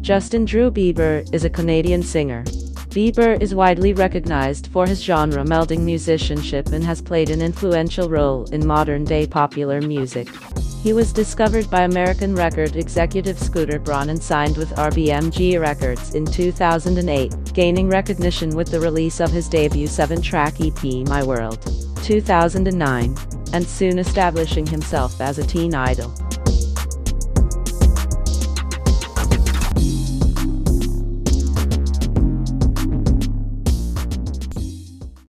Justin Drew Bieber is a Canadian singer. Bieber is widely recognized for his genre melding musicianship and has played an influential role in modern day popular music. He was discovered by American record executive Scooter Braun and signed with RBMG Records in 2008, gaining recognition with the release of his debut seven track EP My World 2009, and soon establishing himself as a teen idol.